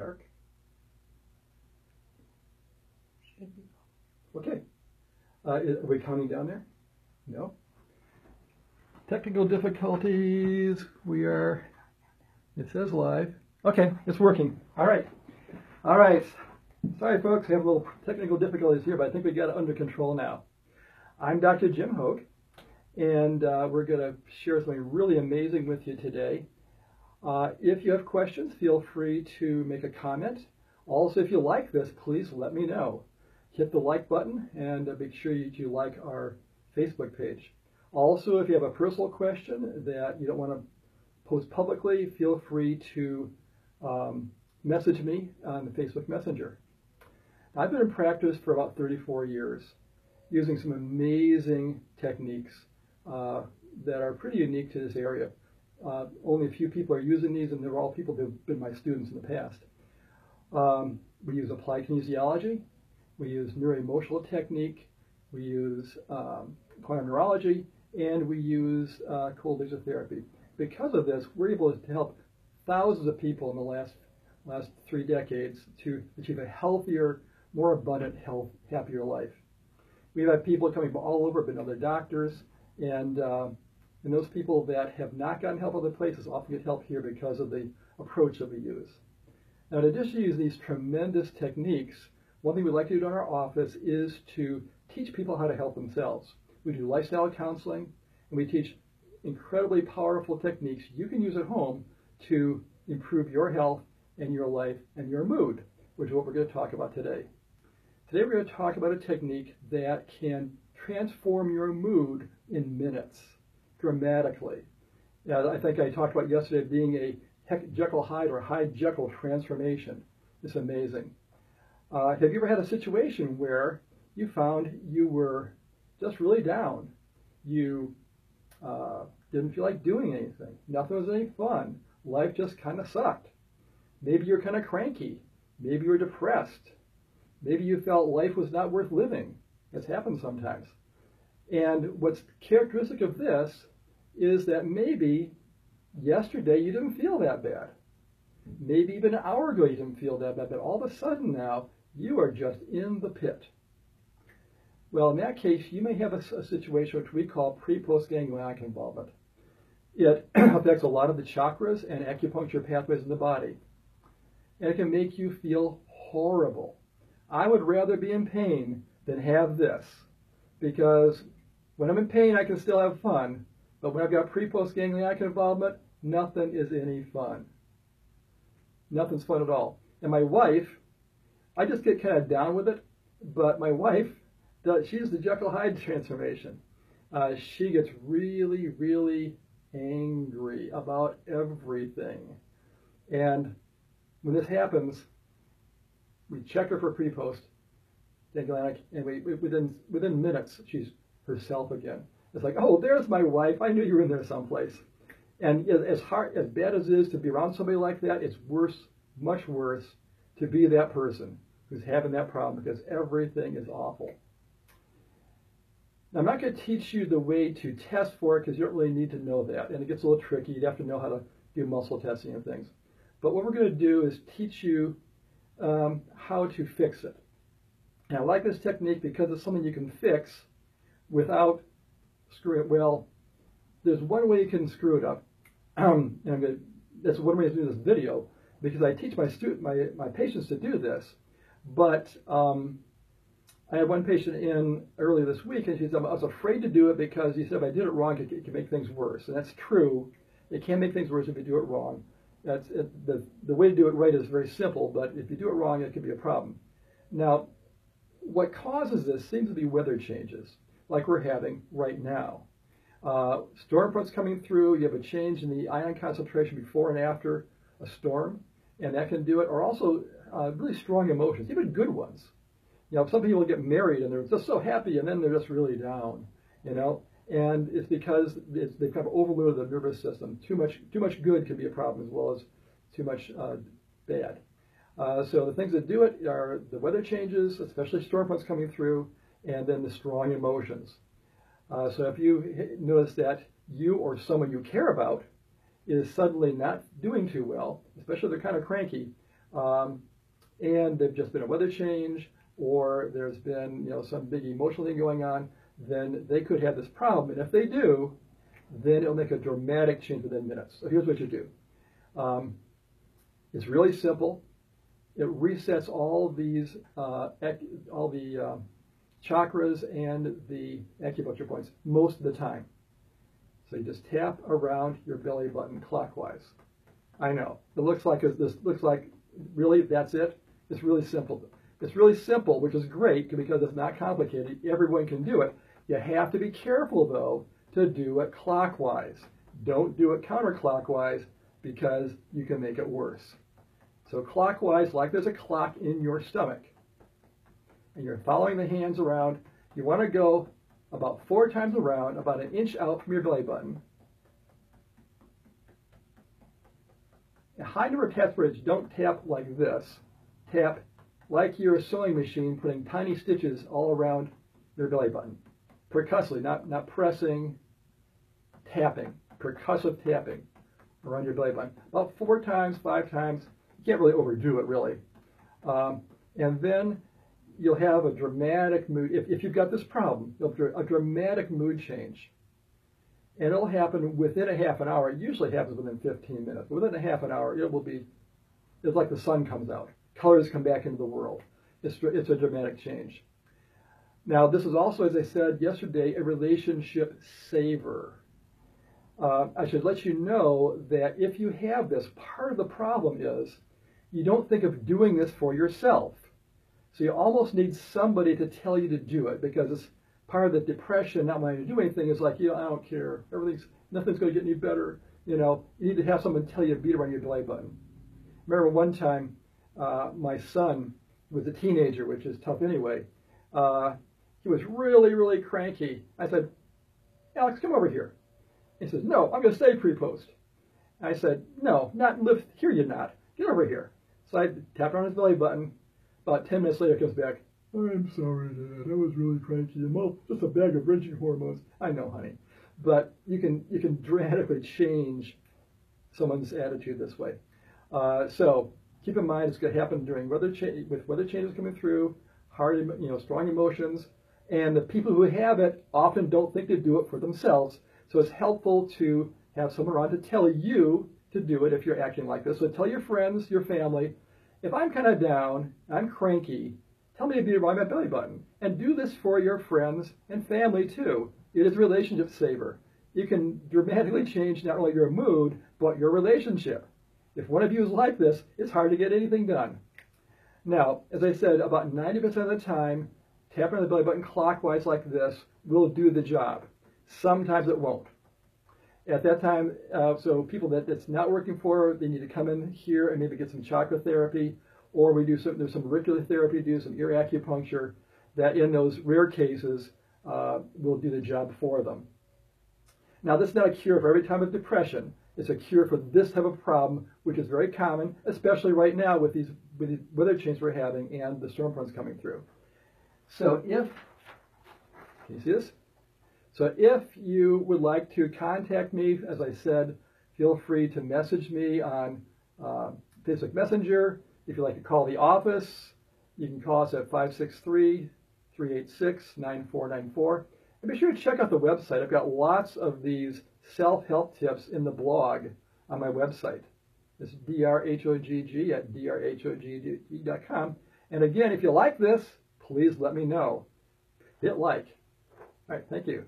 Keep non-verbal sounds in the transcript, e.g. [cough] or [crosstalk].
dark. Okay. Uh, are we counting down there? No. Technical difficulties. We are. It says live. Okay, it's working. All right. All right. Sorry, folks. We have a little technical difficulties here, but I think we got it under control now. I'm Dr. Jim Hogg, and uh, we're going to share something really amazing with you today. Uh, if you have questions, feel free to make a comment. Also, if you like this, please let me know. Hit the like button and uh, make sure you, you like our Facebook page. Also, if you have a personal question that you don't want to post publicly, feel free to um, message me on the Facebook Messenger. I've been in practice for about 34 years using some amazing techniques uh, that are pretty unique to this area. Uh, only a few people are using these, and they're all people have been my students in the past. Um, we use applied kinesiology, we use neuroemotional technique, we use um, quantum neurology, and we use uh, cold laser therapy. Because of this, we're able to help thousands of people in the last last three decades to achieve a healthier, more abundant, health, happier life. We've had people coming from all over, been other doctors, and uh, and those people that have not gotten help other places often get help here because of the approach that we use. Now, in addition to using these tremendous techniques, one thing we like to do in our office is to teach people how to help themselves. We do lifestyle counseling, and we teach incredibly powerful techniques you can use at home to improve your health and your life and your mood, which is what we're going to talk about today. Today we're going to talk about a technique that can transform your mood in minutes dramatically. I think I talked about yesterday being a Jekyll Hyde or Hyde Jekyll transformation. It's amazing. Uh, have you ever had a situation where you found you were just really down? You uh, didn't feel like doing anything. Nothing was any fun. Life just kind of sucked. Maybe you're kind of cranky. Maybe you're depressed. Maybe you felt life was not worth living. It's happened sometimes. And what's characteristic of this is that maybe yesterday you didn't feel that bad. Maybe even an hour ago you didn't feel that bad, but all of a sudden now you are just in the pit. Well, in that case, you may have a, a situation which we call pre-post ganglionic involvement. It [clears throat] affects a lot of the chakras and acupuncture pathways in the body. And it can make you feel horrible. I would rather be in pain than have this because when I'm in pain, I can still have fun, but when I've got pre-post ganglionic involvement, nothing is any fun. Nothing's fun at all. And my wife, I just get kind of down with it, but my wife, does, she's the Jekyll Hyde [laughs] transformation. Uh, she gets really, really angry about everything. And when this happens, we check her for pre-post ganglionic, and we, within within minutes she's herself again. It's like, oh, there's my wife. I knew you were in there someplace. And as hard, as bad as it is to be around somebody like that, it's worse, much worse, to be that person who's having that problem because everything is awful. Now, I'm not going to teach you the way to test for it because you don't really need to know that, and it gets a little tricky. You'd have to know how to do muscle testing and things. But what we're going to do is teach you um, how to fix it. And I like this technique because it's something you can fix without screw it. Well, there's one way you can screw it up. [clears throat] And I'm gonna, that's one way to do this video because I teach my student, my, my patients to do this. But um, I had one patient in earlier this week, and she said, I was afraid to do it because he said if I did it wrong, it, it make things worse. And that's true. It can make things worse if you do it wrong. That's it, the, the way to do it right is very simple, but if you do it wrong, it could be a problem. Now, what causes this seems to be weather changes like we're having right now. Uh, storm fronts coming through, you have a change in the ion concentration before and after a storm, and that can do it, or also uh, really strong emotions, even good ones. You know, some people get married and they're just so happy, and then they're just really down, you know, and it's because it's, they've kind of overloaded the nervous system. Too much, too much good can be a problem as well as too much uh, bad. Uh, so the things that do it are the weather changes, especially storm fronts coming through, and then the strong emotions. Uh, so if you notice that you or someone you care about is suddenly not doing too well, especially they're kind of cranky, um, and there's just been a weather change, or there's been you know some big emotional thing going on, then they could have this problem. And if they do, then it'll make a dramatic change within minutes. So here's what you do. Um, it's really simple. It resets all these, uh, all the uh, chakras and the acupuncture points most of the time. So you just tap around your belly button clockwise. I know it looks like this looks like really that's it. It's really simple. It's really simple, which is great because it's not complicated. Everyone can do it. You have to be careful though to do it clockwise. Don't do it counterclockwise because you can make it worse. So clockwise, like there's a clock in your stomach, and you're following the hands around, you want to go about four times around, about an inch out from your belly button. High number of taps bridge, don't tap like this. Tap like you're a sewing machine putting tiny stitches all around your belly button. Percussively, not, not pressing, tapping, percussive tapping around your belly button. About four times, five times. You can't really overdo it, really. Um, and then you'll have a dramatic mood. If, if you've got this problem, you'll have a dramatic mood change. And it'll happen within a half an hour. It usually happens within 15 minutes. but Within a half an hour, it will be, it's like the sun comes out. Colors come back into the world. It's, it's a dramatic change. Now, this is also, as I said yesterday, a relationship saver uh, I should let you know that if you have this, part of the problem is you don't think of doing this for yourself. So you almost need somebody to tell you to do it because it's part of the depression, not wanting to do anything, is like, you know, I don't care. Everything's, nothing's going to get any better. You know, you need to have someone tell you to beat around your belly button. Remember one time, uh, my son was a teenager, which is tough anyway. Uh, he was really, really cranky. I said, Alex, come over here. He says, no, I'm going to stay pre-post. I said, no, not lift here you're not. Get over here. So I tapped on his belly button. About 10 minutes later, comes back. I'm sorry, Dad. I was really cranky. Well, just a bag of wrenching hormones. I know, honey. But you can you can dramatically change someone's attitude this way. Uh, so keep in mind it's going to happen during weather cha- with weather changes coming through, hard you know strong emotions, and the people who have it often don't think to do it for themselves. So it's helpful to have someone around to tell you to do it if you're acting like this. So tell your friends, your family, if I'm kind of down, I'm cranky, tell me to be around my belly button. And do this for your friends and family too. It is relationship saver. You can dramatically change not only your mood, but your relationship. If one of you is like this, it's hard to get anything done. Now, as I said, about 90% of the time, tapping on the belly button clockwise like this will do the job. Sometimes it won't. At that time, uh, so people that it's not working for, they need to come in here and maybe get some chakra therapy, or we do some there's some auricular therapy, do some ear acupuncture. That in those rare cases uh, will do the job for them. Now, this is not a cure for every time of depression. It's a cure for this type of problem, which is very common, especially right now with these, with these weather changes we're having and the storm fronts coming through. So if, can you see this? So if you would like to contact me, as I said, feel free to message me on uh, Facebook Messenger. If you'd like to call the office, you can call us at 563-386-9494. And be sure to check out the website. I've got lots of these self-help tips in the blog on my website. It's drhogg at drhogg.com. And again, if you like this, please let me know. Hit like. All right, thank you.